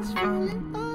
It's falling off.